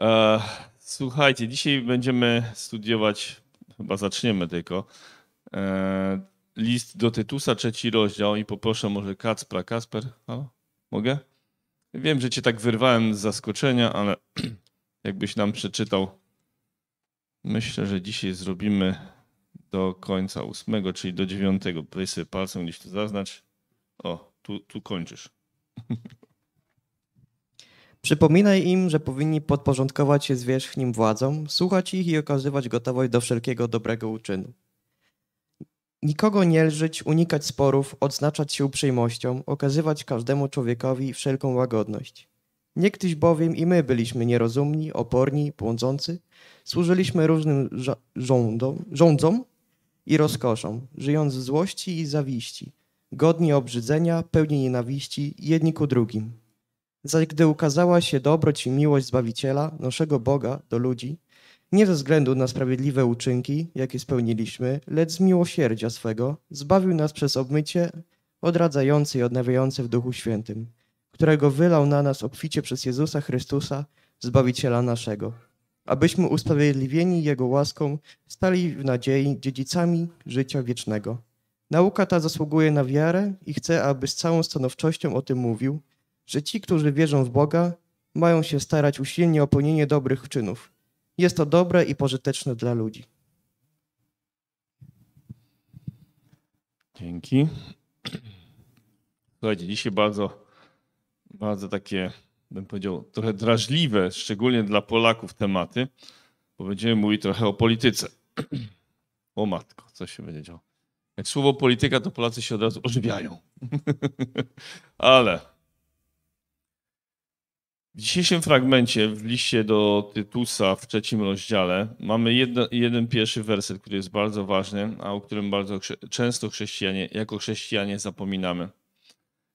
E, słuchajcie, dzisiaj będziemy studiować, chyba zaczniemy tylko, e, list do Tytusa, trzeci rozdział i poproszę może Kacpra. Kasper, halo? mogę? Wiem, że cię tak wyrwałem z zaskoczenia, ale jakbyś nam przeczytał, myślę, że dzisiaj zrobimy do końca ósmego, czyli do dziewiątego. Sobie palcem gdzieś tu zaznacz. O, tu, tu kończysz. Przypominaj im, że powinni podporządkować się zwierzchnim władzom, słuchać ich i okazywać gotowość do wszelkiego dobrego uczynu. Nikogo nie lżyć, unikać sporów, odznaczać się uprzejmością, okazywać każdemu człowiekowi wszelką łagodność. Niegdyś bowiem i my byliśmy nierozumni, oporni, błądzący, służyliśmy różnym rządom, rządzom i rozkoszom, żyjąc w złości i zawiści, godni obrzydzenia, pełni nienawiści jedni ku drugim. Zaś gdy ukazała się dobroć i miłość Zbawiciela, naszego Boga, do ludzi, nie ze względu na sprawiedliwe uczynki, jakie spełniliśmy, lecz z miłosierdzia swego, zbawił nas przez obmycie odradzające i odnawiające w Duchu Świętym, którego wylał na nas obficie przez Jezusa Chrystusa, Zbawiciela naszego, abyśmy usprawiedliwieni Jego łaską stali w nadziei dziedzicami życia wiecznego. Nauka ta zasługuje na wiarę i chcę, aby z całą stanowczością o tym mówił, że ci, którzy wierzą w Boga, mają się starać usilnie o pełnienie dobrych czynów. Jest to dobre i pożyteczne dla ludzi. Dzięki. Słuchajcie, dzisiaj bardzo, bardzo takie, bym powiedział, trochę drażliwe, szczególnie dla Polaków tematy, bo będziemy mówić trochę o polityce. O matko, co się będzie działo. Jak słowo polityka, to Polacy się od razu ożywiają. Ale w dzisiejszym fragmencie, w liście do Tytusa w trzecim rozdziale, mamy jedno, jeden pierwszy werset, który jest bardzo ważny, a o którym bardzo często chrześcijanie, jako chrześcijanie zapominamy.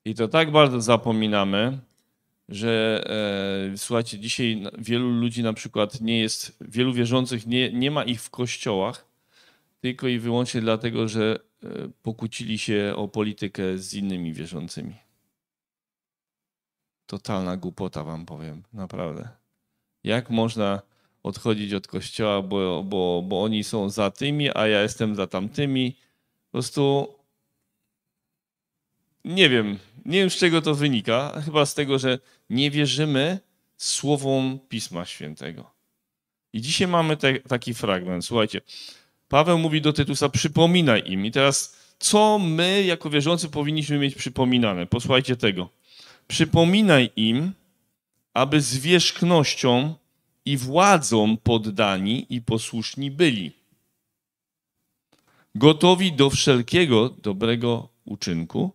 I to tak bardzo zapominamy, że e, słuchajcie, dzisiaj wielu ludzi na przykład nie jest, wielu wierzących nie, nie ma ich w kościołach, tylko i wyłącznie dlatego, że e, pokłócili się o politykę z innymi wierzącymi. Totalna głupota, wam powiem, naprawdę. Jak można odchodzić od kościoła, bo, bo, bo oni są za tymi, a ja jestem za tamtymi? Po prostu nie wiem, nie wiem z czego to wynika. Chyba z tego, że nie wierzymy słowom Pisma Świętego. I dzisiaj mamy te, taki fragment. Słuchajcie, Paweł mówi do Tytusa: Przypominaj im. I teraz, co my jako wierzący powinniśmy mieć przypominane? Posłuchajcie tego. Przypominaj im, aby zwierzchnością i władzą poddani i posłuszni byli. Gotowi do wszelkiego dobrego uczynku,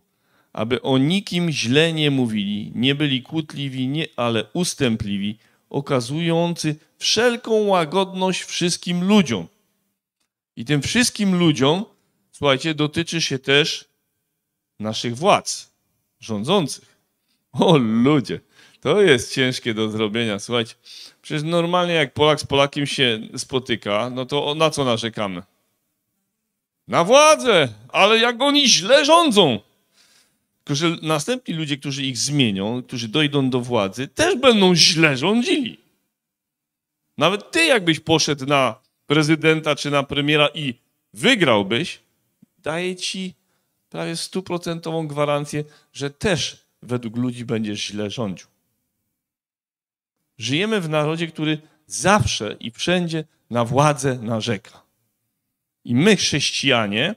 aby o nikim źle nie mówili, nie byli kłótliwi, nie, ale ustępliwi, okazujący wszelką łagodność wszystkim ludziom. I tym wszystkim ludziom, słuchajcie, dotyczy się też naszych władz, rządzących. O ludzie, to jest ciężkie do zrobienia. Słuchajcie, przecież normalnie jak Polak z Polakiem się spotyka, no to na co narzekamy? Na władzę, ale jak oni źle rządzą. Tylko, że następni ludzie, którzy ich zmienią, którzy dojdą do władzy, też będą źle rządzili. Nawet ty, jakbyś poszedł na prezydenta czy na premiera i wygrałbyś, daję ci prawie stuprocentową gwarancję, że też według ludzi będziesz źle rządził. Żyjemy w narodzie, który zawsze i wszędzie na władzę narzeka. I my, chrześcijanie,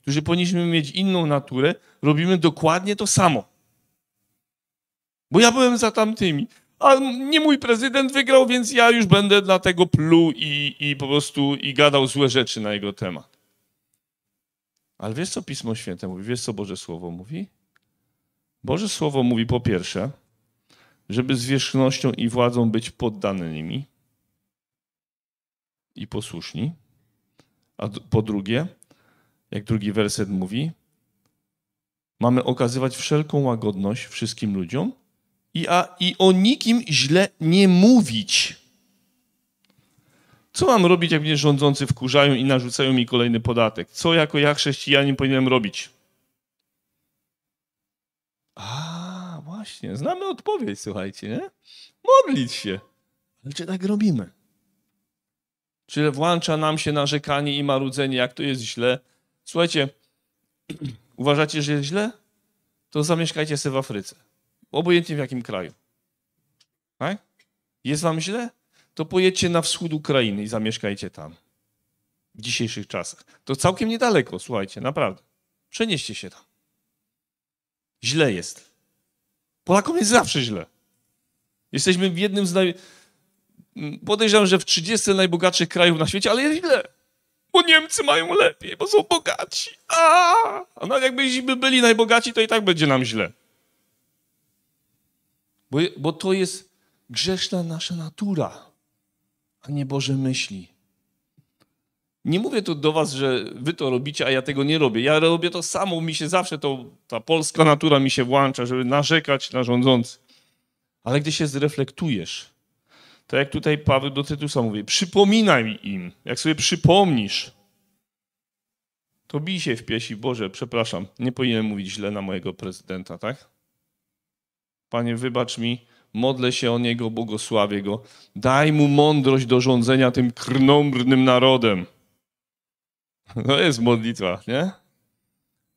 którzy powinniśmy mieć inną naturę, robimy dokładnie to samo. Bo ja byłem za tamtymi, a nie mój prezydent wygrał, więc ja już będę dla tego pluł i, i po prostu i gadał złe rzeczy na jego temat. Ale wiesz, co Pismo Święte mówi? Wiesz, co Boże Słowo mówi? Boże Słowo mówi po pierwsze, żeby zwierzchnością i władzą być poddanymi i posłuszni. A po drugie, jak drugi werset mówi, mamy okazywać wszelką łagodność wszystkim ludziom i, a, i o nikim źle nie mówić. Co mam robić, jak mnie rządzący wkurzają i narzucają mi kolejny podatek? Co jako ja chrześcijanin powinienem robić? A, właśnie, znamy odpowiedź, słuchajcie, nie? Modlić się. Ale czy tak robimy? Czy włącza nam się narzekanie i marudzenie, jak to jest źle? Słuchajcie, uważacie, że jest źle? To zamieszkajcie sobie w Afryce. Obojętnie w jakim kraju. Tak? Jest wam źle? To pojedźcie na wschód Ukrainy i zamieszkajcie tam. W dzisiejszych czasach. To całkiem niedaleko, słuchajcie, naprawdę. Przenieście się tam. Źle jest. Polakom jest zawsze źle. Jesteśmy w jednym z naj... Podejrzewam, że w 30 najbogatszych krajów na świecie, ale jest źle. Bo Niemcy mają lepiej, bo są bogaci. A, A nawet jakbyśmy byli najbogaci, to i tak będzie nam źle. Bo, bo to jest grzeszna nasza natura, a nie Boże myśli. Nie mówię tu do was, że wy to robicie, a ja tego nie robię. Ja robię to samo, mi się zawsze to, ta polska natura mi się włącza, żeby narzekać na rządzących. Ale gdy się zreflektujesz, to jak tutaj Paweł do Tytusa mówi, przypominaj im, jak sobie przypomnisz, to bij się w pieśni, Boże, przepraszam, nie powinienem mówić źle na mojego prezydenta, tak? Panie, wybacz mi, modlę się o niego, błogosławię go. Daj mu mądrość do rządzenia tym krnąbrnym narodem. To jest modlitwa, nie?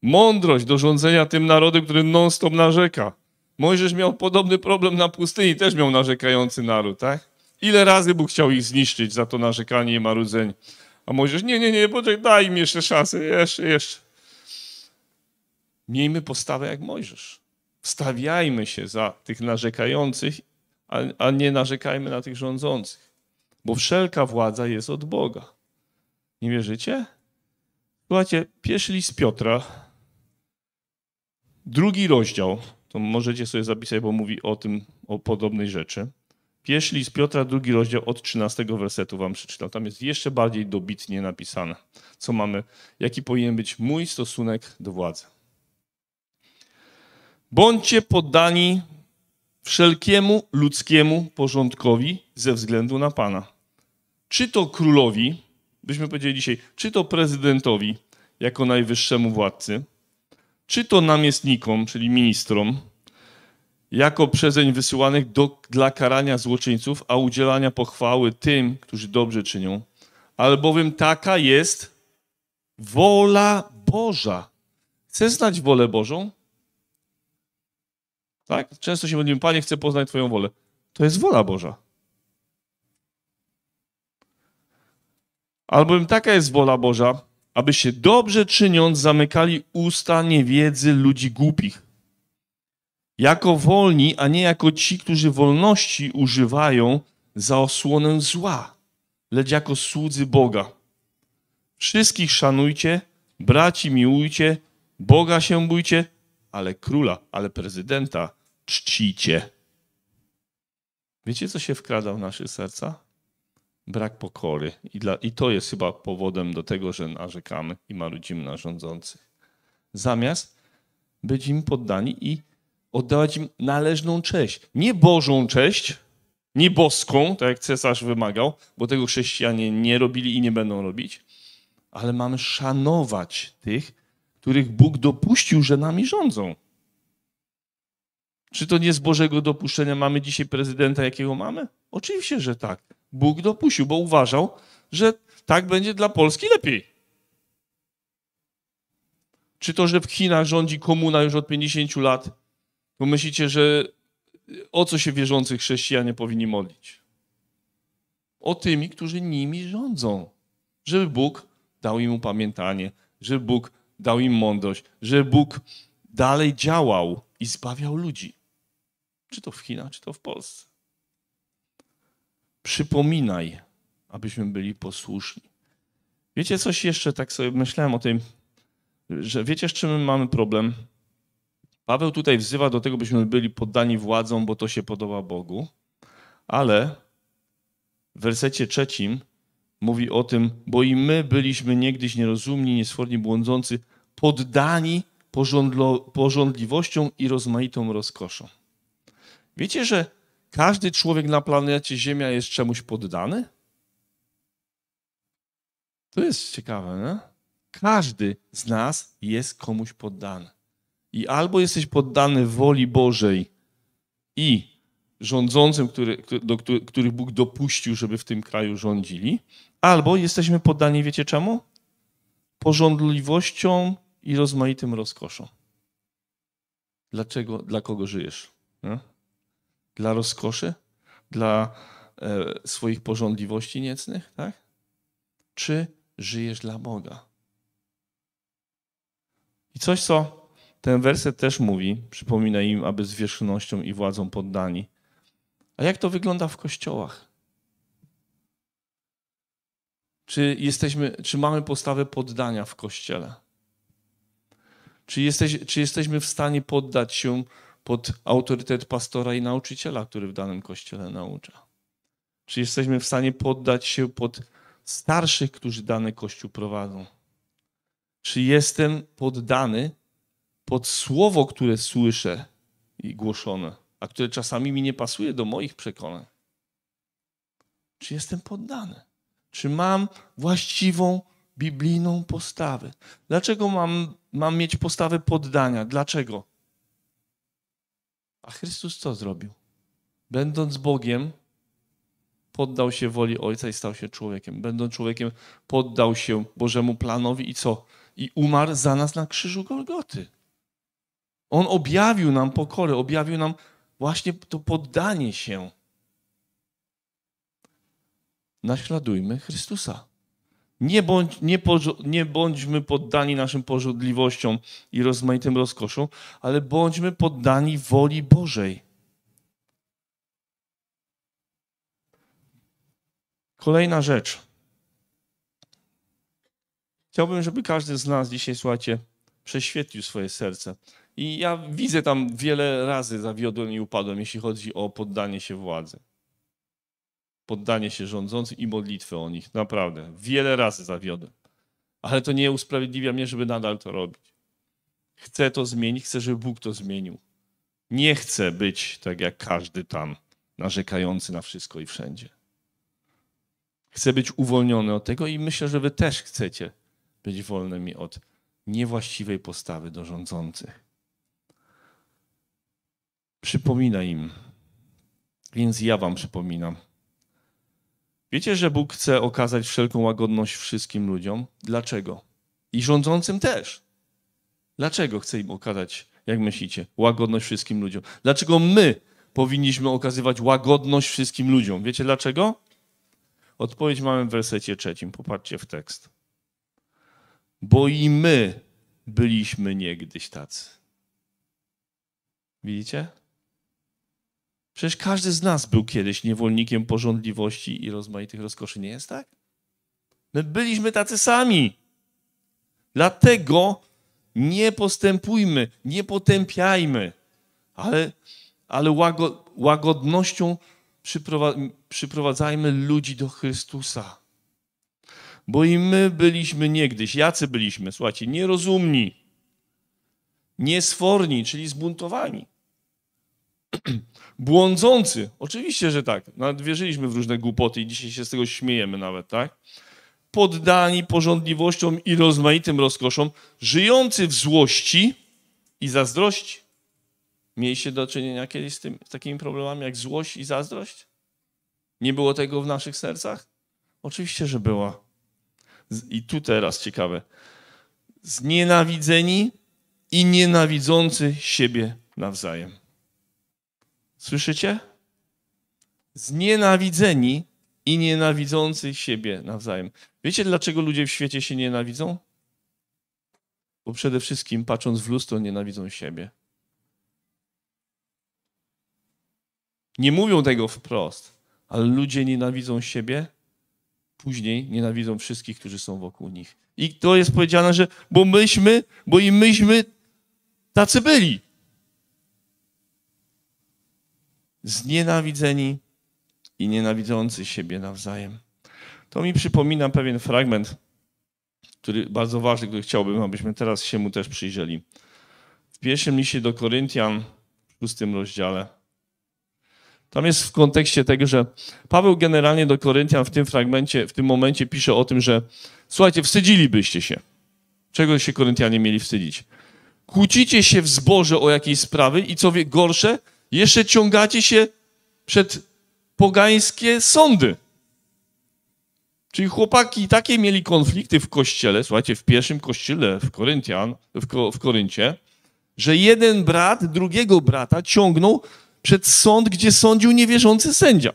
Mądrość do rządzenia tym narodem, który non-stop narzeka. Mojżesz miał podobny problem na pustyni, też miał narzekający naród, tak? Ile razy Bóg chciał ich zniszczyć za to narzekanie i marudzenie. A Mojżesz, nie, nie, nie, poczekaj, daj im jeszcze szansę, jeszcze, jeszcze. Miejmy postawę jak Mojżesz. Wstawiajmy się za tych narzekających, a, a nie narzekajmy na tych rządzących. Bo wszelka władza jest od Boga. Nie wierzycie? Słuchajcie, pierwszy list Piotra, drugi rozdział, to możecie sobie zapisać, bo mówi o tym, o podobnej rzeczy. Pierwszy list Piotra, drugi rozdział od 13 wersetu wam przeczytam. Tam jest jeszcze bardziej dobitnie napisane, co mamy, jaki powinien być mój stosunek do władzy. Bądźcie poddani wszelkiemu ludzkiemu porządkowi ze względu na Pana. Czy to królowi, byśmy powiedzieli dzisiaj, czy to prezydentowi jako najwyższemu władcy, czy to namiestnikom, czyli ministrom, jako przezeń wysyłanych do, dla karania złoczyńców, a udzielania pochwały tym, którzy dobrze czynią, albowiem taka jest wola Boża. Chcesz znać wolę Bożą? Tak? Często się modlimy, Panie, chcę poznać Twoją wolę. To jest wola Boża. Albowiem taka jest wola Boża, aby się dobrze czyniąc zamykali usta niewiedzy ludzi głupich. Jako wolni, a nie jako ci, którzy wolności używają za osłonę zła, lecz jako słudzy Boga. Wszystkich szanujcie, braci miłujcie, Boga się bójcie, ale króla, ale prezydenta czcicie. Wiecie, co się wkrada w nasze serca? Brak pokory. I, dla, I to jest chyba powodem do tego, że narzekamy i marudzimy na rządzących. Zamiast być im poddani i oddawać im należną cześć. Nie Bożą cześć, nie boską, tak jak cesarz wymagał, bo tego chrześcijanie nie robili i nie będą robić, ale mamy szanować tych, których Bóg dopuścił, że nami rządzą. Czy to nie z Bożego dopuszczenia mamy dzisiaj prezydenta, jakiego mamy? Oczywiście, że tak. Bóg dopuścił, bo uważał, że tak będzie dla Polski lepiej. Czy to, że w Chinach rządzi komuna już od 50 lat, to myślicie, że o co się wierzący chrześcijanie powinni modlić? O tymi, którzy nimi rządzą. Żeby Bóg dał im upamiętanie, żeby Bóg dał im mądrość, żeby Bóg dalej działał i zbawiał ludzi. Czy to w Chinach, czy to w Polsce. Przypominaj, abyśmy byli posłuszni. Wiecie coś jeszcze, tak sobie myślałem o tym, że wiecie, z czym my mamy problem? Paweł tutaj wzywa do tego, byśmy byli poddani władzom, bo to się podoba Bogu, ale w wersecie trzecim mówi o tym, bo i my byliśmy niegdyś nierozumni, niesforni, błądzący, poddani porządliwością i rozmaitą rozkoszą. Wiecie, że każdy człowiek na planecie Ziemia jest czemuś poddany? To jest ciekawe, nie? Każdy z nas jest komuś poddany. I albo jesteś poddany woli Bożej i rządzącym, który, do których Bóg dopuścił, żeby w tym kraju rządzili, albo jesteśmy poddani, wiecie czemu? Porządliwością i rozmaitym rozkoszom. Dlaczego, dla kogo żyjesz? Nie? Dla rozkoszy? Dla e, swoich porządliwości niecnych, tak? Czy żyjesz dla Boga? I coś, co ten werset też mówi, przypomina im, aby zwierzchnością i władzą poddani. A jak to wygląda w kościołach? Czy, jesteśmy, czy mamy postawę poddania w kościele? Czy, jesteś, czy jesteśmy w stanie poddać się pod autorytet pastora i nauczyciela, który w danym kościele naucza? Czy jesteśmy w stanie poddać się pod starszych, którzy dany kościół prowadzą? Czy jestem poddany pod słowo, które słyszę i głoszone, a które czasami mi nie pasuje do moich przekonań? Czy jestem poddany? Czy mam właściwą biblijną postawę? Dlaczego mam, mam mieć postawę poddania? Dlaczego? A Chrystus co zrobił? Będąc Bogiem, poddał się woli Ojca i stał się człowiekiem. Będąc człowiekiem, poddał się Bożemu planowi i co? I umarł za nas na krzyżu Golgoty. On objawił nam pokorę, objawił nam właśnie to poddanie się. Naśladujmy Chrystusa. Nie, bądź, nie, nie bądźmy poddani naszym pożądliwościom i rozmaitym rozkoszom, ale bądźmy poddani woli Bożej. Kolejna rzecz. Chciałbym, żeby każdy z nas dzisiaj, słuchajcie, prześwietlił swoje serce. I ja widzę tam wiele razy zawiodłem i upadłem, jeśli chodzi o poddanie się władzy. Poddanie się rządzącym i modlitwę o nich. Naprawdę. Wiele razy zawiodłem. Ale to nie usprawiedliwia mnie, żeby nadal to robić. Chcę to zmienić, chcę, żeby Bóg to zmienił. Nie chcę być tak jak każdy tam, narzekający na wszystko i wszędzie. Chcę być uwolniony od tego i myślę, że wy też chcecie być wolnymi od niewłaściwej postawy do rządzących. Przypomina im. Więc ja wam przypominam. Wiecie, że Bóg chce okazać wszelką łagodność wszystkim ludziom? Dlaczego? I rządzącym też. Dlaczego chce im okazać, jak myślicie, łagodność wszystkim ludziom? Dlaczego my powinniśmy okazywać łagodność wszystkim ludziom? Wiecie dlaczego? Odpowiedź mamy w wersecie trzecim. Popatrzcie w tekst. Bo i my byliśmy niegdyś tacy. Widzicie? Przecież każdy z nas był kiedyś niewolnikiem porządliwości i rozmaitych rozkoszy, nie jest tak? My byliśmy tacy sami. Dlatego nie postępujmy, nie potępiajmy, ale, ale łagodnością przyprowadzajmy ludzi do Chrystusa. Bo i my byliśmy niegdyś, jacy byliśmy, słuchajcie, nierozumni, niesforni, czyli zbuntowani. Błądzący, oczywiście, że tak. Nawet wierzyliśmy w różne głupoty i dzisiaj się z tego śmiejemy nawet, tak? Poddani porządliwościom i rozmaitym rozkoszom, żyjący w złości i zazdrości. Mieliście do czynienia kiedyś z, tym, z takimi problemami jak złość i zazdrość? Nie było tego w naszych sercach? Oczywiście, że była. I tu teraz ciekawe. Znienawidzeni i nienawidzący siebie nawzajem. Słyszycie? Znienawidzeni i nienawidzący siebie nawzajem. Wiecie, dlaczego ludzie w świecie się nienawidzą? Bo przede wszystkim, patrząc w lustro, nienawidzą siebie. Nie mówią tego wprost, ale ludzie nienawidzą siebie, później nienawidzą wszystkich, którzy są wokół nich. I to jest powiedziane, że bo myśmy, bo i myśmy tacy byli. Znienawidzeni i nienawidzący siebie nawzajem. To mi przypomina pewien fragment, który bardzo ważny, który chciałbym, abyśmy teraz się mu też przyjrzeli. W pierwszym liście do Koryntian, w szóstym rozdziale, tam jest w kontekście tego, że Paweł generalnie do Koryntian w tym fragmencie, w tym momencie pisze o tym, że słuchajcie, wstydzilibyście się. Czego się Koryntianie mieli wstydzić? Kłócicie się w zborze o jakieś sprawy i co wie gorsze, jeszcze ciągacie się przed pogańskie sądy. Czyli chłopaki takie mieli konflikty w kościele, słuchajcie, w pierwszym kościele w, Koryntian, w, Ko, w Koryncie, że jeden brat drugiego brata ciągnął przed sąd, gdzie sądził niewierzący sędzia.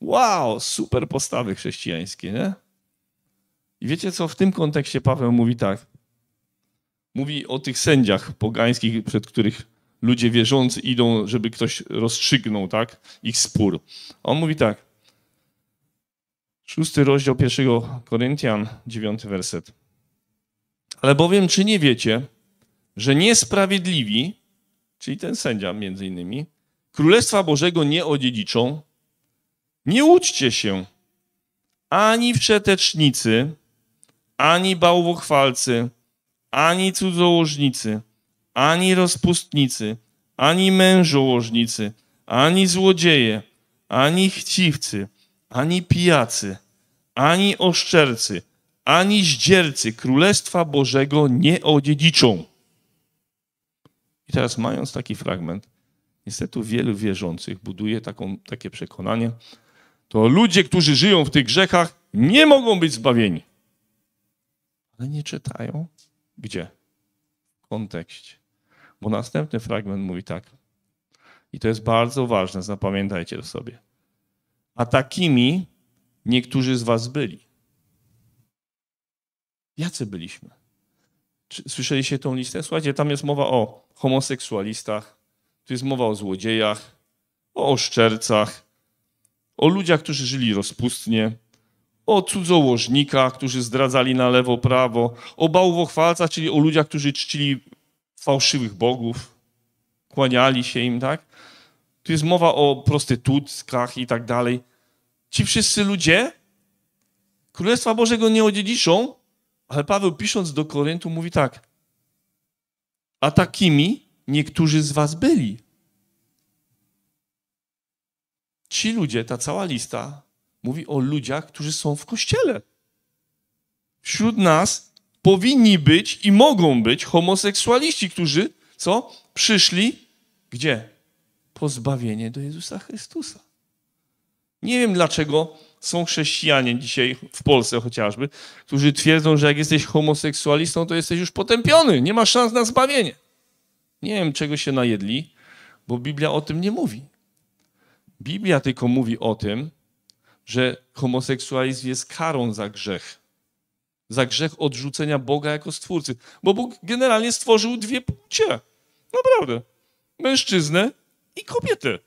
Wow, super postawy chrześcijańskie, nie? I wiecie co, w tym kontekście Paweł mówi tak. Mówi o tych sędziach pogańskich, przed których ludzie wierzący idą, żeby ktoś rozstrzygnął, tak, ich spór. On mówi tak. Szósty rozdział pierwszego Koryntian, dziewiąty werset. Ale bowiem, czy nie wiecie, że niesprawiedliwi, czyli ten sędzia między innymi, Królestwa Bożego nie odziedziczą, nie łudźcie się, ani wszetecznicy, ani bałwochwalcy, ani cudzołożnicy, ani rozpustnicy, ani mężołożnicy, ani złodzieje, ani chciwcy, ani pijacy, ani oszczercy, ani zdziercy Królestwa Bożego nie odziedziczą. I teraz mając taki fragment, niestety wielu wierzących buduje taką, takie przekonanie, to ludzie, którzy żyją w tych grzechach, nie mogą być zbawieni. Ale nie czytają. Gdzie? W kontekście. Bo następny fragment mówi tak. I to jest bardzo ważne, zapamiętajcie to sobie. A takimi niektórzy z was byli. Jacy byliśmy? Słyszeliście tą listę? Słuchajcie, tam jest mowa o homoseksualistach, tu jest mowa o złodziejach, o oszczercach, o ludziach, którzy żyli rozpustnie, o cudzołożnikach, którzy zdradzali na lewo, prawo, o bałwochwalcach, czyli o ludziach, którzy czcili fałszywych bogów, kłaniali się im, tak? Tu jest mowa o prostytutkach i tak dalej. Ci wszyscy ludzie Królestwa Bożego nie odziedziczą, ale Paweł pisząc do Koryntu mówi tak. A takimi niektórzy z was byli. Ci ludzie, ta cała lista mówi o ludziach, którzy są w kościele. Wśród nas powinni być i mogą być homoseksualiści, którzy co? Przyszli gdzie? Pozbawienie do Jezusa Chrystusa. Nie wiem dlaczego są chrześcijanie dzisiaj w Polsce chociażby, którzy twierdzą, że jak jesteś homoseksualistą, to jesteś już potępiony, nie ma szans na zbawienie. Nie wiem, czego się najedli, bo Biblia o tym nie mówi. Biblia tylko mówi o tym, że homoseksualizm jest karą za grzech. Za grzech odrzucenia Boga jako stwórcy. Bo Bóg generalnie stworzył dwie płcie. Naprawdę. Mężczyznę i kobietę.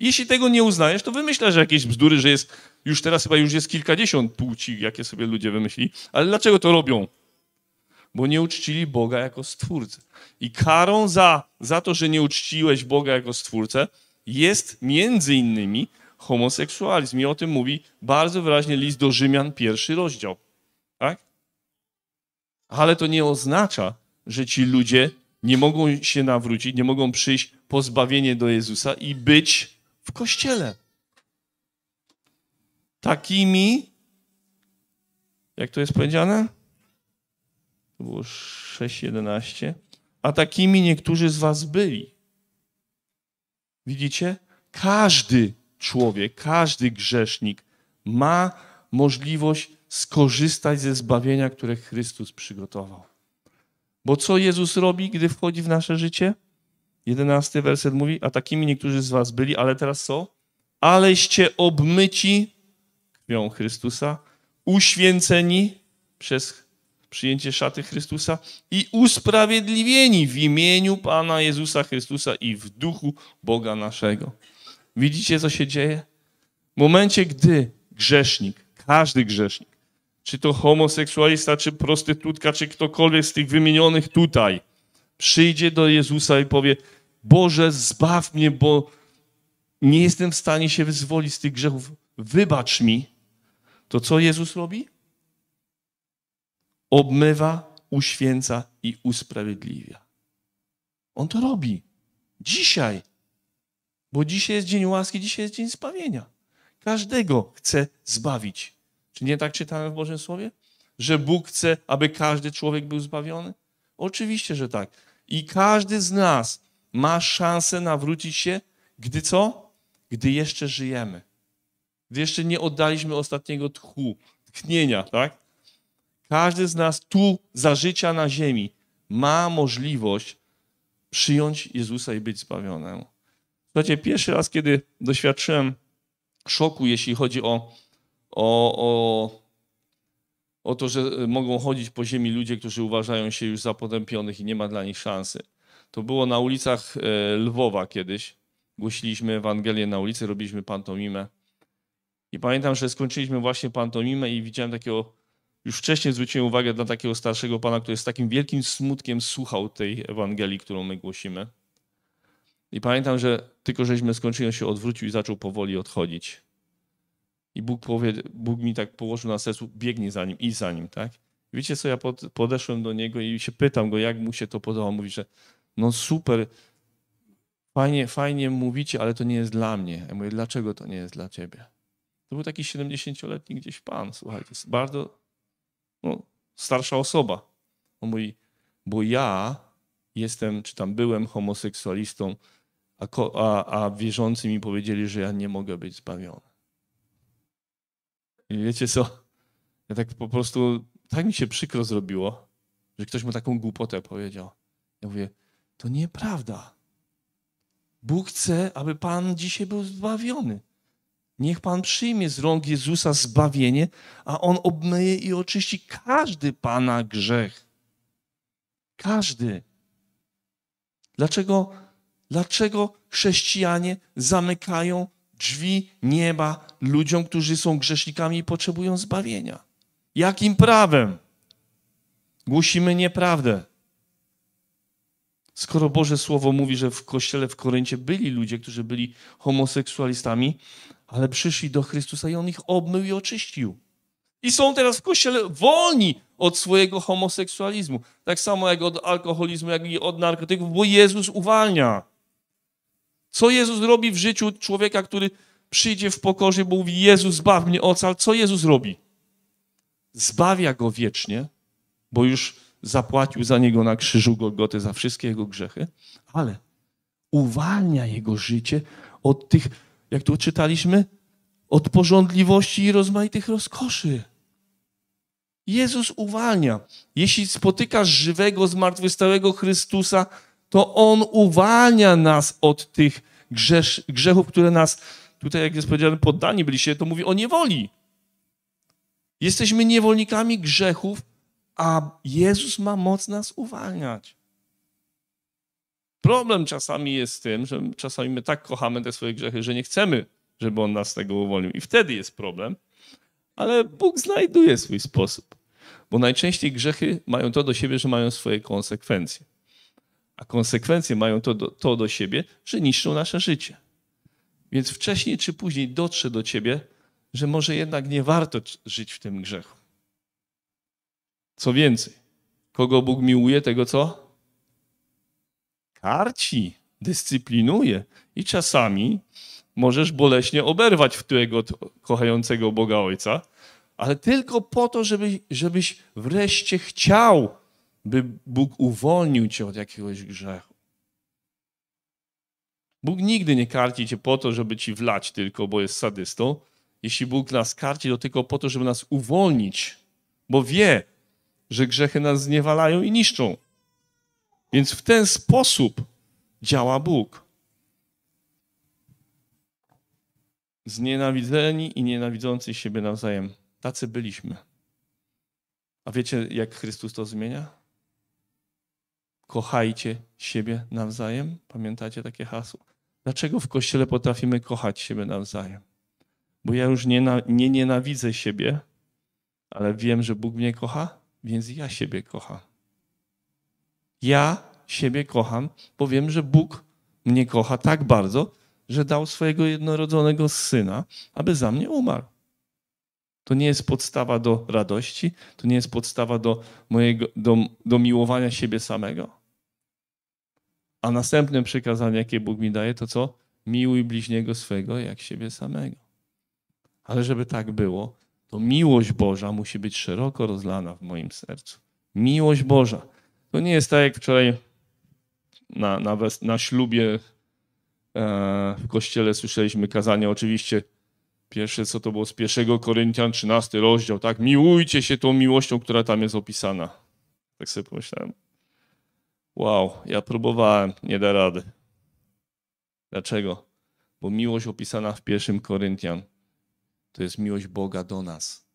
Jeśli tego nie uznajesz, to wymyślasz jakieś bzdury, że jest już teraz chyba już jest kilkadziesiąt płci, jakie sobie ludzie wymyślili. Ale dlaczego to robią? Bo nie uczcili Boga jako stwórcę. I karą za, za to, że nie uczciłeś Boga jako stwórcę, jest między innymi homoseksualizm. I o tym mówi bardzo wyraźnie list do Rzymian, pierwszy rozdział. Ale to nie oznacza, że ci ludzie nie mogą się nawrócić, nie mogą przyjść pozbawienie do Jezusa i być w kościele. Takimi, jak to jest powiedziane? To było 6.11. A takimi niektórzy z was byli. Widzicie? Każdy człowiek, każdy grzesznik ma możliwość skorzystać ze zbawienia, które Chrystus przygotował. Bo co Jezus robi, gdy wchodzi w nasze życie? Jedenasty werset mówi, a takimi niektórzy z was byli, ale teraz co? Aleście obmyci krwią Chrystusa, uświęceni przez przyjęcie szaty Chrystusa i usprawiedliwieni w imieniu Pana Jezusa Chrystusa i w duchu Boga naszego. Widzicie, co się dzieje? W momencie, gdy grzesznik, każdy grzesznik, czy to homoseksualista, czy prostytutka, czy ktokolwiek z tych wymienionych tutaj, przyjdzie do Jezusa i powie: Boże, zbaw mnie, bo nie jestem w stanie się wyzwolić z tych grzechów, wybacz mi, to co Jezus robi? Obmywa, uświęca i usprawiedliwia. On to robi. Dzisiaj. Bo dzisiaj jest dzień łaski, dzisiaj jest dzień zbawienia. Każdego chce zbawić. Czy nie tak czytałem w Bożym Słowie? Że Bóg chce, aby każdy człowiek był zbawiony? Oczywiście, że tak. I każdy z nas ma szansę nawrócić się Gdy co? Gdy jeszcze żyjemy. Gdy jeszcze nie oddaliśmy ostatniego tchu, tchnienia, tak? Każdy z nas tu za życia na ziemi ma możliwość przyjąć Jezusa i być zbawionym. Słuchajcie, pierwszy raz, kiedy doświadczyłem szoku, jeśli chodzi o, o, o, o to, że mogą chodzić po ziemi ludzie, którzy uważają się już za potępionych i nie ma dla nich szansy. To było na ulicach e, Lwowa kiedyś. Głosiliśmy Ewangelię na ulicy, robiliśmy pantomimę. I pamiętam, że skończyliśmy właśnie pantomimę i widziałem takiego, już wcześniej zwróciłem uwagę na takiego starszego pana, który z takim wielkim smutkiem słuchał tej Ewangelii, którą my głosimy. I pamiętam, że tylko żeśmy skończyli, on się odwrócił i zaczął powoli odchodzić. I Bóg, powie, Bóg mi tak położył na sercu, biegnij za nim, i za nim, tak? Wiecie co, ja pod, podeszłem do niego i się pytam go, jak mu się to podoba. Mówi, że no super, fajnie, fajnie mówicie, ale to nie jest dla mnie. Ja mówię, dlaczego to nie jest dla ciebie? To był taki 70-letni gdzieś pan, słuchajcie, bardzo no, starsza osoba. On mówi, bo ja jestem, czy tam byłem homoseksualistą, a, a, a wierzący mi powiedzieli, że ja nie mogę być zbawiony. I wiecie co? Ja tak po prostu, tak mi się przykro zrobiło, że ktoś mu taką głupotę powiedział. Ja mówię, to nieprawda. Bóg chce, aby Pan dzisiaj był zbawiony. Niech Pan przyjmie z rąk Jezusa zbawienie, a On obmyje i oczyści każdy Pana grzech. Każdy. Dlaczego, dlaczego chrześcijanie zamykają drzwi nieba ludziom, którzy są grzesznikami i potrzebują zbawienia? Jakim prawem? Głosimy nieprawdę. Skoro Boże Słowo mówi, że w kościele w Koryncie byli ludzie, którzy byli homoseksualistami, ale przyszli do Chrystusa i On ich obmył i oczyścił. I są teraz w kościele wolni od swojego homoseksualizmu. Tak samo jak od alkoholizmu, jak i od narkotyków, bo Jezus uwalnia. Co Jezus robi w życiu człowieka, który przyjdzie w pokorze, bo mówi: Jezus, zbaw mnie, ocal? Co Jezus robi? Zbawia go wiecznie, bo już zapłacił za niego na krzyżu Golgoty za wszystkie jego grzechy, ale uwalnia jego życie od tych, jak tu czytaliśmy, od porządliwości i rozmaitych rozkoszy. Jezus uwalnia. Jeśli spotykasz żywego, zmartwychwstałego Chrystusa, to On uwalnia nas od tych grzechów, które nas, tutaj jak jest powiedziane, poddani byliście, to mówi o niewoli. Jesteśmy niewolnikami grzechów, a Jezus ma moc nas uwalniać. Problem czasami jest z tym, że czasami my tak kochamy te swoje grzechy, że nie chcemy, żeby On nas z tego uwolnił. I wtedy jest problem, ale Bóg znajduje swój sposób. Bo najczęściej grzechy mają to do siebie, że mają swoje konsekwencje. A konsekwencje mają to do, to do siebie, że niszczą nasze życie. Więc wcześniej czy później dotrze do ciebie, że może jednak nie warto żyć w tym grzechu. Co więcej, kogo Bóg miłuje, tego co? Karci, dyscyplinuje. I czasami możesz boleśnie oberwać w którego kochającego Boga Ojca, ale tylko po to, żeby, żebyś wreszcie chciał, by Bóg uwolnił cię od jakiegoś grzechu. Bóg nigdy nie karci cię po to, żeby ci wlać tylko, bo jest sadystą. Jeśli Bóg nas karci, to tylko po to, żeby nas uwolnić, bo wie, że grzechy nas zniewalają i niszczą. Więc w ten sposób działa Bóg. Znienawidzeni i nienawidzący siebie nawzajem. Tacy byliśmy. A wiecie, jak Chrystus to zmienia? Kochajcie siebie nawzajem. Pamiętacie takie hasło? Dlaczego w kościele potrafimy kochać siebie nawzajem? Bo ja już nie, nie nienawidzę siebie, ale wiem, że Bóg mnie kocha, więc ja siebie kocham. Ja siebie kocham, bo wiem, że Bóg mnie kocha tak bardzo, że dał swojego jednorodzonego syna, aby za mnie umarł. To nie jest podstawa do radości, to nie jest podstawa do, mojego, do, do miłowania siebie samego. A następne przykazanie, jakie Bóg mi daje, to co? Miłuj bliźniego swego jak siebie samego. Ale żeby tak było, to miłość Boża musi być szeroko rozlana w moim sercu. Miłość Boża. To nie jest tak jak wczoraj na, na, na ślubie e, w kościele słyszeliśmy kazania, oczywiście pierwsze co to było z pierwszego Koryntian, 13 rozdział, tak? Miłujcie się tą miłością, która tam jest opisana. Tak sobie pomyślałem. Wow, ja próbowałem, nie da rady. Dlaczego? Bo miłość opisana w pierwszym Koryntian to jest miłość Boga do nas.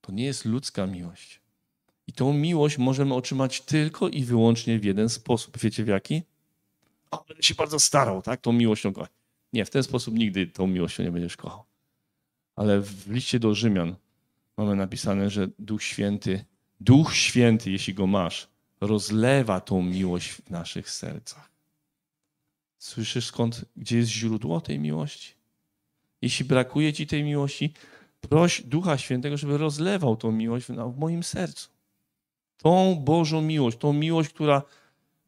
To nie jest ludzka miłość. I tą miłość możemy otrzymać tylko i wyłącznie w jeden sposób. Wiecie w jaki? O, będę się bardzo starał, tak? Tą miłością kochać. Nie, w ten sposób nigdy tą miłością nie będziesz kochał. Ale w liście do Rzymian mamy napisane, że Duch Święty, Duch Święty, jeśli go masz, rozlewa tą miłość w naszych sercach. Słyszysz skąd, gdzie jest źródło tej miłości? Jeśli brakuje ci tej miłości, proś Ducha Świętego, żeby rozlewał tą miłość w, moim sercu. Tą Bożą miłość, tą miłość, która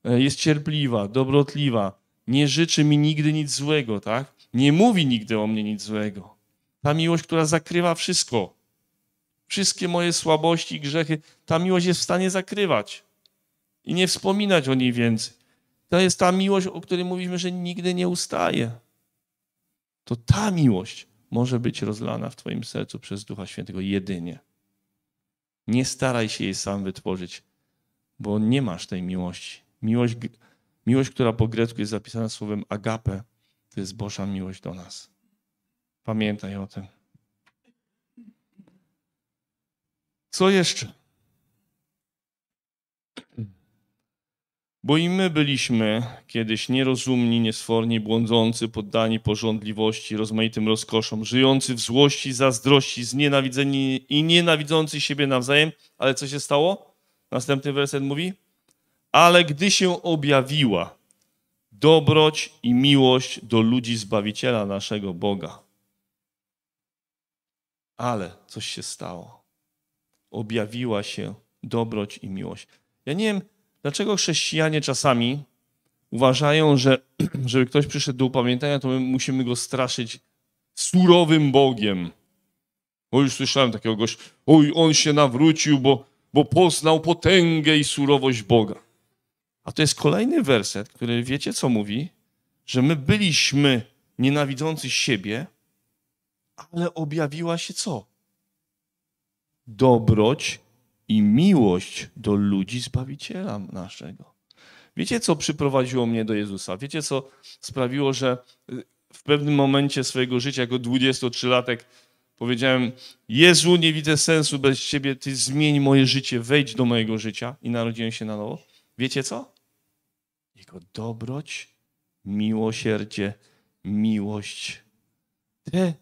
e, jest cierpliwa, dobrotliwa, nie życzy mi nigdy nic złego, tak? Nie mówi nigdy o mnie nic złego. Ta miłość, która zakrywa wszystko. Wszystkie moje słabości grzechy, ta miłość jest w stanie zakrywać i nie wspominać o niej więcej. To jest ta miłość, o której mówimy, że nigdy nie ustaje. To ta miłość może być rozlana w Twoim sercu przez Ducha Świętego jedynie. Nie staraj się jej sam wytworzyć, bo nie masz tej miłości. Miłość, miłość, która po grecku jest zapisana słowem agape, to jest Boża miłość do nas. Pamiętaj o tym. Co jeszcze? Bo i my byliśmy kiedyś nierozumni, niesforni, błądzący, poddani porządliwości, rozmaitym rozkoszom, żyjący w złości, zazdrości, znienawidzeni i nienawidzący siebie nawzajem. Ale co się stało? Następny werset mówi: Ale gdy się objawiła dobroć i miłość do ludzi Zbawiciela naszego Boga. Ale coś się stało. Objawiła się dobroć i miłość. Ja nie wiem, Dlaczego chrześcijanie czasami uważają, że żeby ktoś przyszedł do upamiętania, to my musimy go straszyć surowym Bogiem? O, już słyszałem takiego gościa, oj, on się nawrócił, bo, bo poznał potęgę i surowość Boga. A to jest kolejny werset, który wiecie co mówi? Że my byliśmy nienawidzący siebie, ale objawiła się co? Dobroć i miłość do ludzi Zbawiciela naszego. Wiecie, co przyprowadziło mnie do Jezusa? Wiecie, co sprawiło, że w pewnym momencie swojego życia, jako 23-latek, powiedziałem: Jezu, nie widzę sensu bez Ciebie, Ty zmień moje życie, wejdź do mojego życia i narodziłem się na nowo. Wiecie co? Jego dobroć, miłosierdzie, miłość. Te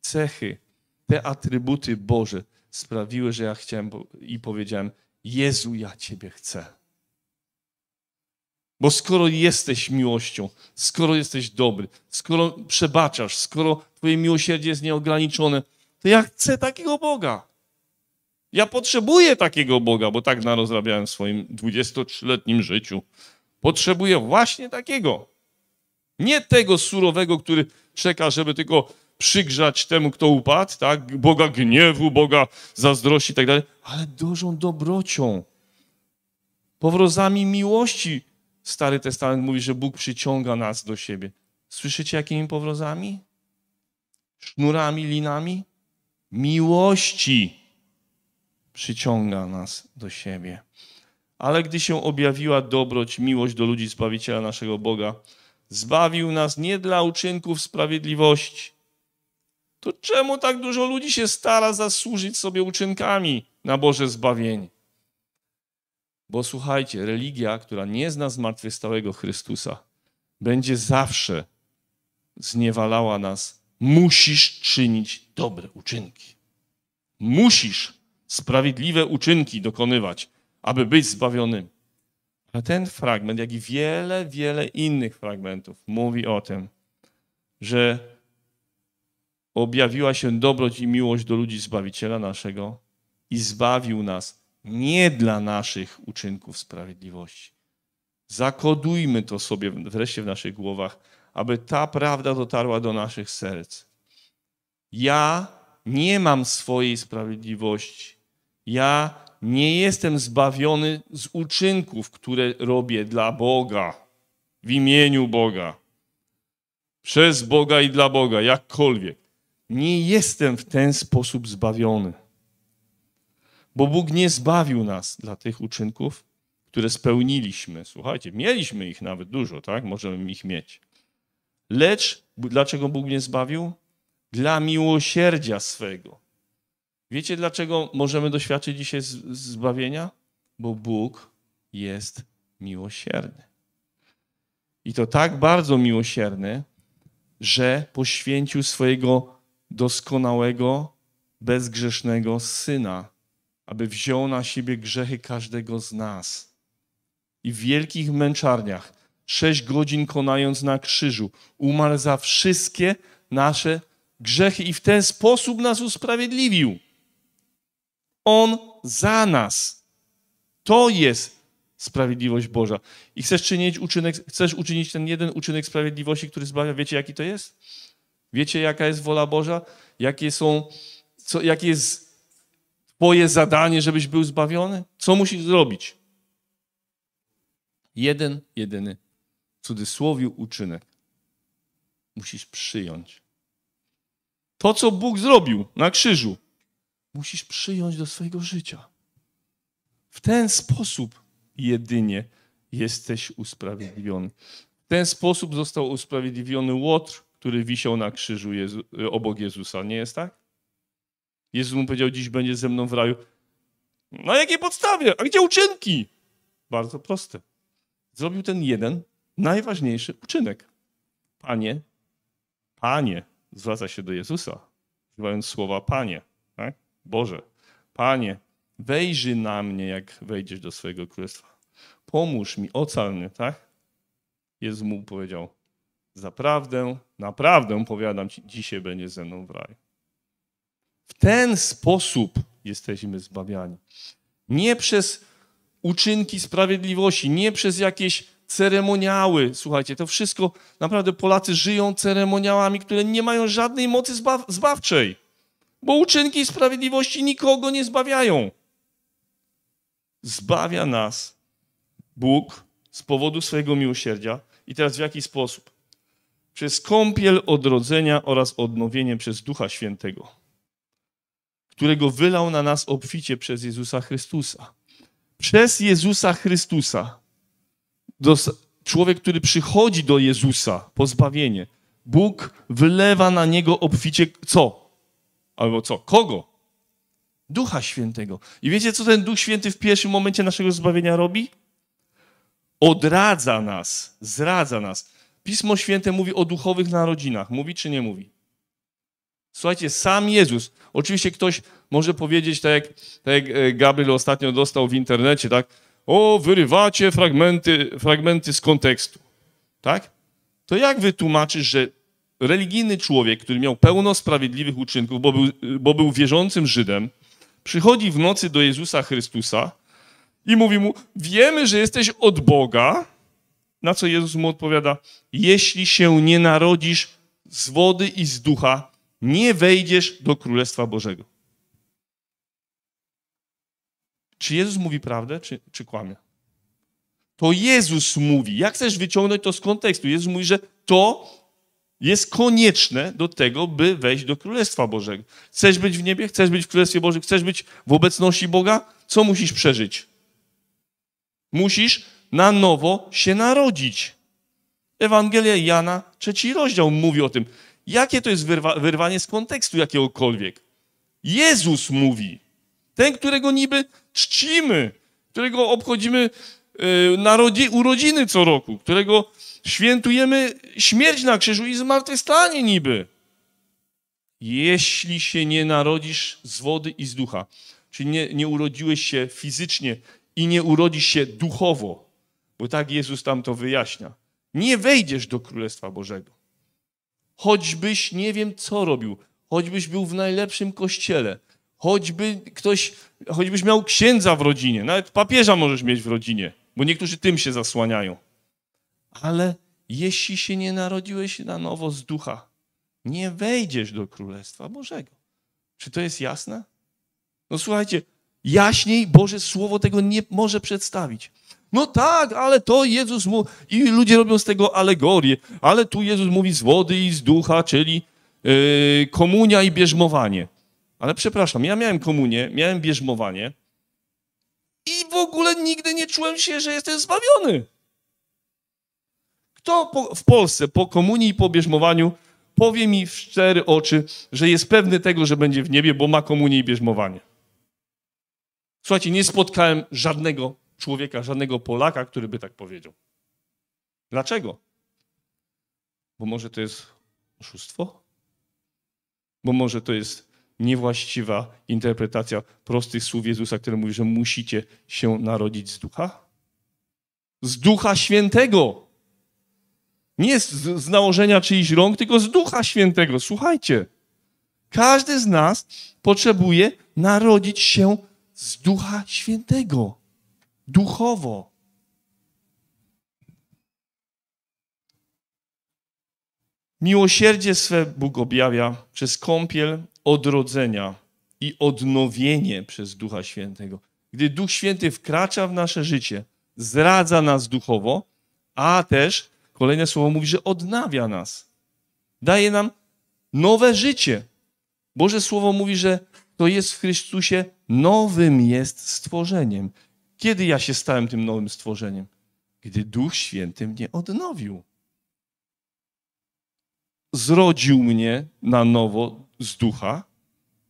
cechy, te atrybuty Boże sprawiły, że ja chciałem i powiedziałem: Jezu, ja Ciebie chcę. Bo skoro jesteś miłością, skoro jesteś dobry, skoro przebaczasz, skoro Twoje miłosierdzie jest nieograniczone, to ja chcę takiego Boga. Ja potrzebuję takiego Boga, bo tak narozrabiałem w swoim 23-letnim życiu. Potrzebuję właśnie takiego. Nie tego surowego, który czeka, żeby tylko przygrzać temu, kto upadł, tak? Boga gniewu, Boga zazdrości i tak dalej, ale dużą dobrocią, powrozami miłości. Stary Testament mówi, że Bóg przyciąga nas do siebie. Słyszycie jakimi powrozami? Sznurami, linami? Miłości przyciąga nas do siebie. Ale gdy się objawiła dobroć, miłość do ludzi Zbawiciela naszego Boga, zbawił nas nie dla uczynków sprawiedliwości, to czemu tak dużo ludzi się stara zasłużyć sobie uczynkami na Boże zbawienie? Bo słuchajcie, religia, która nie zna zmartwychwstałego Chrystusa, będzie zawsze zniewalała nas. Musisz czynić dobre uczynki. Musisz sprawiedliwe uczynki dokonywać, aby być zbawionym. A ten fragment, jak i wiele, wiele innych fragmentów, mówi o tym, że objawiła się dobroć i miłość do ludzi Zbawiciela naszego i zbawił nas nie dla naszych uczynków sprawiedliwości. Zakodujmy to sobie wreszcie w naszych głowach, aby ta prawda dotarła do naszych serc. Ja nie mam swojej sprawiedliwości. Ja nie jestem zbawiony z uczynków, które robię dla Boga, w imieniu Boga. przez Boga i dla Boga, jakkolwiek. Nie jestem w ten sposób zbawiony. Bo Bóg nie zbawił nas dla tych uczynków, które spełniliśmy. Słuchajcie, mieliśmy ich nawet dużo, tak? Możemy ich mieć. Lecz dlaczego Bóg mnie zbawił? Dla miłosierdzia swego. Wiecie, dlaczego możemy doświadczyć dzisiaj zbawienia? Bo Bóg jest miłosierny. I to tak bardzo miłosierny, że poświęcił swojego doskonałego, bezgrzesznego syna, aby wziął na siebie grzechy każdego z nas. I w wielkich męczarniach, sześć godzin konając na krzyżu, umarł za wszystkie nasze grzechy i w ten sposób nas usprawiedliwił. On za nas. To jest sprawiedliwość Boża. I chcesz czynić uczynek, chcesz uczynić ten jeden uczynek sprawiedliwości, który zbawia. Wiecie, jaki to jest? Wiecie, jaka jest wola Boża? Jakie są, co, jakie jest Twoje zadanie, żebyś był zbawiony? Co musisz zrobić? Jeden, jedyny, w cudzysłowie, uczynek. Musisz przyjąć. To, co Bóg zrobił na krzyżu, musisz przyjąć do swojego życia. W ten sposób jedynie jesteś usprawiedliwiony. W ten sposób został usprawiedliwiony Łotr, który wisiał na krzyżu Jezu, obok Jezusa. Nie jest tak? Jezus mu powiedział, dziś będzie ze mną w raju. Na jakiej podstawie? A gdzie uczynki? Bardzo proste. Zrobił ten jeden, najważniejszy uczynek. Panie, Panie, zwraca się do Jezusa, używając słowa Panie, tak? Boże, Panie, wejrzyj na mnie, jak wejdziesz do swojego królestwa. Pomóż mi, ocal mnie, tak? Jezus mu powiedział, zaprawdę, naprawdę powiadam ci, dzisiaj będzie ze mną w raju. W ten sposób jesteśmy zbawiani. Nie przez uczynki sprawiedliwości, nie przez jakieś ceremoniały. Słuchajcie, to wszystko, naprawdę Polacy żyją ceremoniałami, które nie mają żadnej mocy zbaw zbawczej, bo uczynki sprawiedliwości nikogo nie zbawiają. Zbawia nas Bóg z powodu swojego miłosierdzia. I teraz w jaki sposób? Przez kąpiel odrodzenia oraz odnowienie przez Ducha Świętego, którego wylał na nas obficie przez Jezusa Chrystusa. Przez Jezusa Chrystusa człowiek, który przychodzi do Jezusa po zbawienie, Bóg wylewa na niego obficie co? Albo co? Kogo? Ducha Świętego. I wiecie, co ten Duch Święty w pierwszym momencie naszego zbawienia robi? Odradza nas, zradza nas. Pismo Święte mówi o duchowych narodzinach. Mówi czy nie mówi? Słuchajcie, sam Jezus. Oczywiście ktoś może powiedzieć, tak jak, tak jak e, Gabriel ostatnio dostał w internecie, tak? o, wyrywacie fragmenty, fragmenty z kontekstu. Tak? To jak wytłumaczysz, że religijny człowiek, który miał pełno sprawiedliwych uczynków, bo był, bo był wierzącym Żydem, przychodzi w nocy do Jezusa Chrystusa i mówi mu: Wiemy, że jesteś od Boga. Na co Jezus mu odpowiada: Jeśli się nie narodzisz z wody i z ducha, nie wejdziesz do Królestwa Bożego. Czy Jezus mówi prawdę, czy, czy kłamie? To Jezus mówi. Jak chcesz wyciągnąć to z kontekstu? Jezus mówi, że to jest konieczne do tego, by wejść do Królestwa Bożego. Chcesz być w niebie? Chcesz być w Królestwie Bożym? Chcesz być w obecności Boga? Co musisz przeżyć? Musisz na nowo się narodzić. Ewangelia Jana, trzeci rozdział mówi o tym. Jakie to jest wyrwa wyrwanie z kontekstu jakiegokolwiek? Jezus mówi. Ten, którego niby czcimy, którego obchodzimy y, urodziny co roku, którego świętujemy śmierć na krzyżu i zmartwychwstanie niby. Jeśli się nie narodzisz z wody i z ducha, czyli nie, nie urodziłeś się fizycznie i nie urodzisz się duchowo, bo tak Jezus tam to wyjaśnia, nie wejdziesz do Królestwa Bożego. Choćbyś nie wiem co robił, choćbyś był w najlepszym kościele, choćby ktoś, choćbyś miał księdza w rodzinie, nawet papieża możesz mieć w rodzinie, bo niektórzy tym się zasłaniają. Ale jeśli się nie narodziłeś na nowo z ducha, nie wejdziesz do Królestwa Bożego. Czy to jest jasne? No słuchajcie, Jaśniej Boże Słowo tego nie może przedstawić. No tak, ale to Jezus mu i ludzie robią z tego alegorię, ale tu Jezus mówi z wody i z ducha, czyli yy, komunia i bierzmowanie. Ale przepraszam, ja miałem komunię, miałem bierzmowanie i w ogóle nigdy nie czułem się, że jestem zbawiony. Kto po, w Polsce po komunii i po bierzmowaniu powie mi w szczery oczy, że jest pewny tego, że będzie w niebie, bo ma komunię i bierzmowanie? Słuchajcie, nie spotkałem żadnego człowieka, żadnego Polaka, który by tak powiedział. Dlaczego? Bo może to jest oszustwo? Bo może to jest niewłaściwa interpretacja prostych słów Jezusa, który mówi, że musicie się narodzić z ducha? Z ducha świętego. Nie z, z nałożenia czyichś rąk, tylko z ducha świętego. Słuchajcie, każdy z nas potrzebuje narodzić się z ducha świętego. Duchowo. Miłosierdzie swe Bóg objawia przez kąpiel odrodzenia i odnowienie przez Ducha Świętego. Gdy Duch Święty wkracza w nasze życie, zdradza nas duchowo, a też, kolejne słowo mówi, że odnawia nas. Daje nam nowe życie. Boże Słowo mówi, że to jest w Chrystusie nowym jest stworzeniem. Kiedy ja się stałem tym nowym stworzeniem? Gdy Duch Święty mnie odnowił. Zrodził mnie na nowo z ducha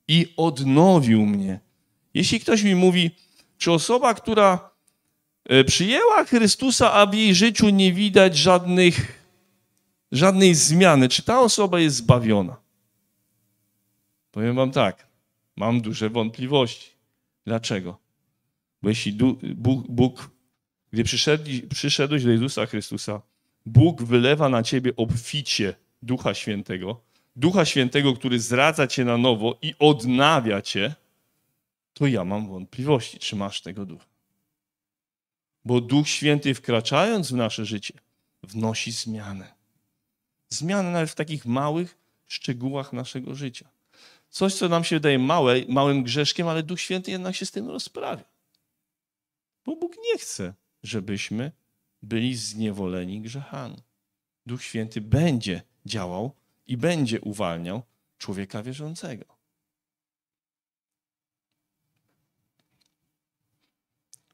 i odnowił mnie. Jeśli ktoś mi mówi, czy osoba, która e, przyjęła Chrystusa, a w jej życiu nie widać żadnych, żadnej zmiany, czy ta osoba jest zbawiona? Powiem wam tak, mam duże wątpliwości. Dlaczego? Bo jeśli Bóg, Bóg gdy przyszedłeś do Jezusa Chrystusa, Bóg wylewa na ciebie obficie Ducha Świętego, Ducha Świętego, który zdradza cię na nowo i odnawia cię, to ja mam wątpliwości, czy masz tego ducha. Bo Duch Święty, wkraczając w nasze życie, wnosi zmianę. Zmianę nawet w takich małych szczegółach naszego życia. Coś, co nam się wydaje małe, małym grzeszkiem, ale Duch Święty jednak się z tym rozprawia. Bo Bóg nie chce, żebyśmy byli zniewoleni grzechami. Duch Święty będzie działał i będzie uwalniał człowieka wierzącego.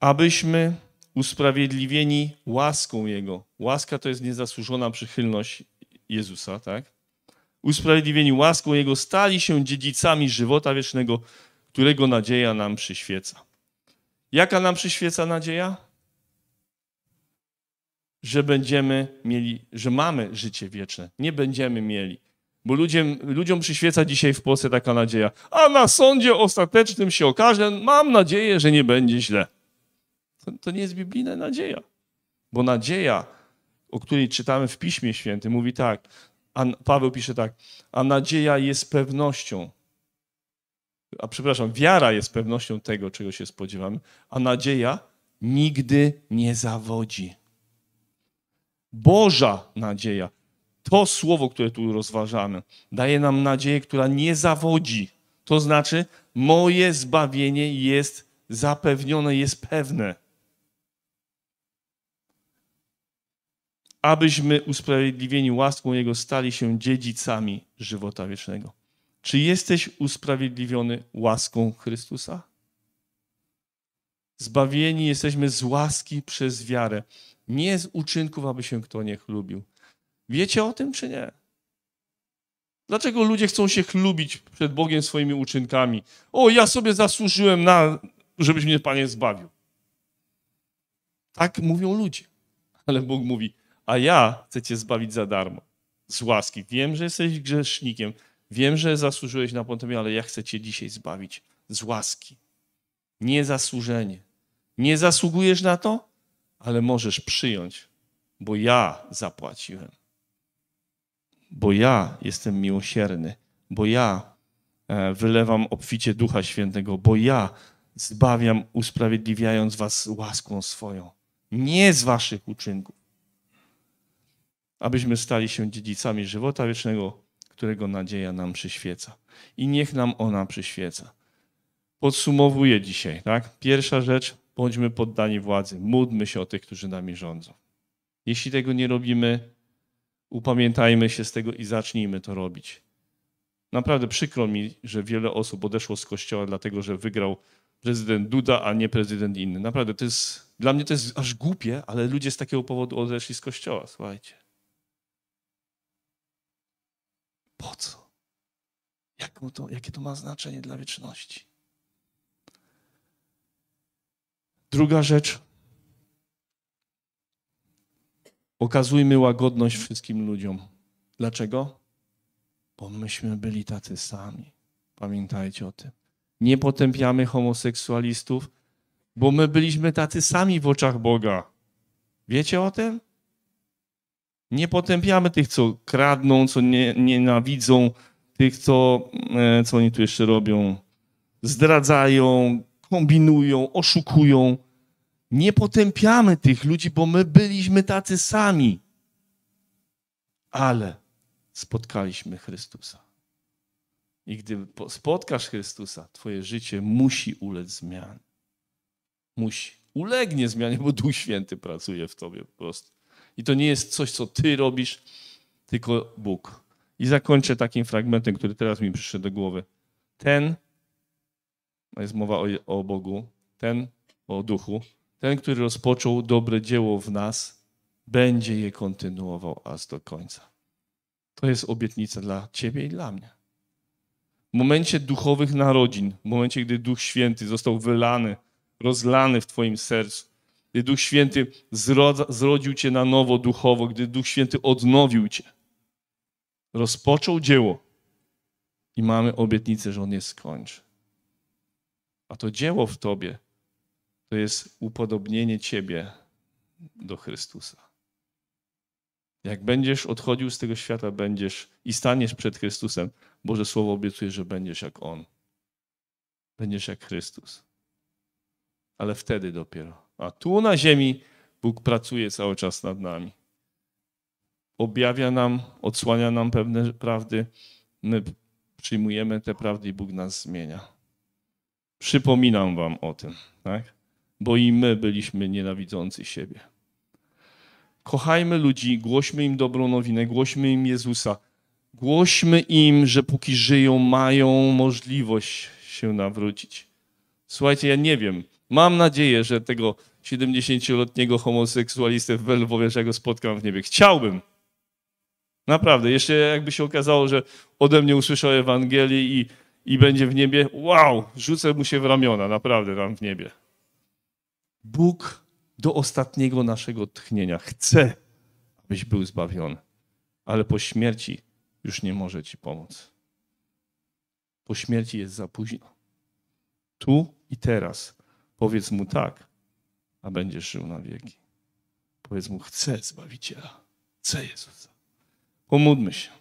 Abyśmy usprawiedliwieni łaską Jego. Łaska to jest niezasłużona przychylność Jezusa, tak? Usprawiedliwieni łaską Jego stali się dziedzicami żywota wiecznego, którego nadzieja nam przyświeca. Jaka nam przyświeca nadzieja? Że będziemy mieli, że mamy życie wieczne. Nie będziemy mieli. Bo ludziom, przyświeca dzisiaj w Polsce taka nadzieja. A na sądzie ostatecznym się okaże, mam nadzieję, że nie będzie źle. To, to nie jest biblijna nadzieja. Bo nadzieja, o której czytamy w Piśmie Świętym, mówi tak, a Paweł pisze tak, a nadzieja jest pewnością, a przepraszam, wiara jest pewnością tego, czego się spodziewamy, a nadzieja nigdy nie zawodzi. Boża nadzieja to słowo, które tu rozważamy, daje nam nadzieję, która nie zawodzi. To znaczy, moje zbawienie jest zapewnione, jest pewne. Abyśmy usprawiedliwieni łaską Jego stali się dziedzicami żywota wiecznego. Czy jesteś usprawiedliwiony łaską Chrystusa? Zbawieni jesteśmy z łaski przez wiarę, nie z uczynków, aby się kto nie chlubił. Wiecie o tym, czy nie? Dlaczego ludzie chcą się chlubić przed Bogiem swoimi uczynkami? O, ja sobie zasłużyłem na, żebyś mnie Panie zbawił. Tak mówią ludzie. Ale Bóg mówi, a ja chcę cię zbawić za darmo. Z łaski. Wiem, że jesteś grzesznikiem. Wiem, że zasłużyłeś na potem, ale ja chcę cię dzisiaj zbawić. Z łaski. Nie zasłużenie. Nie zasługujesz na to, ale możesz przyjąć, bo ja zapłaciłem bo ja jestem miłosierny, bo ja e, wylewam obficie Ducha Świętego, bo ja zbawiam, usprawiedliwiając was łaską swoją, nie z waszych uczynków. Abyśmy stali się dziedzicami żywota wiecznego, którego nadzieja nam przyświeca. I niech nam ona przyświeca. Podsumowuję dzisiaj, tak? Pierwsza rzecz, bądźmy poddani władzy. Módlmy się o tych, którzy nami rządzą. Jeśli tego nie robimy, upamiętajmy się z tego i zacznijmy to robić. Naprawdę przykro mi, że wiele osób odeszło z kościoła, dlatego że wygrał prezydent Duda, a nie prezydent inny. Naprawdę to jest, dla mnie to jest aż głupie, ale ludzie z takiego powodu odeszli z kościoła, słuchajcie. Po co? Jak to, jakie to ma znaczenie dla wieczności? Druga rzecz. Okazujmy łagodność wszystkim ludziom. Dlaczego? Bo myśmy byli tacy sami. Pamiętajcie o tym. Nie potępiamy homoseksualistów, bo my byliśmy tacy sami w oczach Boga. Wiecie o tym? Nie potępiamy tych, co kradną, co nie, nienawidzą, tych, co, e, co oni tu jeszcze robią, zdradzają, kombinują, oszukują. Nie potępiamy tych ludzi, bo my byliśmy tacy sami. Ale spotkaliśmy Chrystusa. I gdy spotkasz Chrystusa, twoje życie musi ulec zmianie. Musi. Ulegnie zmianie, bo Duch Święty pracuje w tobie po prostu. I to nie jest coś, co ty robisz, tylko Bóg. I zakończę takim fragmentem, który teraz mi przyszedł do głowy. Ten, jest mowa o, o Bogu, ten, o Duchu, ten, który rozpoczął dobre dzieło w nas, będzie je kontynuował aż do końca. To jest obietnica dla ciebie i dla mnie. W momencie duchowych narodzin, w momencie, gdy Duch Święty został wylany, rozlany w twoim sercu, gdy Duch Święty zrodził cię na nowo duchowo, gdy Duch Święty odnowił cię, rozpoczął dzieło i mamy obietnicę, że On je skończy. A to dzieło w tobie to jest upodobnienie ciebie do Chrystusa. Jak będziesz odchodził z tego świata, będziesz i staniesz przed Chrystusem, Boże Słowo obiecuje, że będziesz jak On. Będziesz jak Chrystus. Ale wtedy dopiero. A tu na ziemi Bóg pracuje cały czas nad nami. Objawia nam, odsłania nam pewne prawdy. My przyjmujemy te prawdy i Bóg nas zmienia. Przypominam wam o tym, tak? Bo i my byliśmy nienawidzący siebie. Kochajmy ludzi, głośmy im dobrą nowinę, głośmy im Jezusa. Głośmy im, że póki żyją, mają możliwość się nawrócić. Słuchajcie, ja nie wiem. Mam nadzieję, że tego 70-letniego homoseksualistę w Lwowie, że ja go spotkam w niebie. Chciałbym. Naprawdę. Jeszcze jakby się okazało, że ode mnie usłyszał Ewangelię i, i będzie w niebie, wow, rzucę mu się w ramiona, naprawdę tam w niebie. Bóg do ostatniego naszego tchnienia chce, abyś był zbawiony, ale po śmierci już nie może ci pomóc. Po śmierci jest za późno. Tu i teraz powiedz mu tak, a będziesz żył na wieki. Powiedz mu, chcę Zbawiciela, chcę Jezusa. Pomódmy się.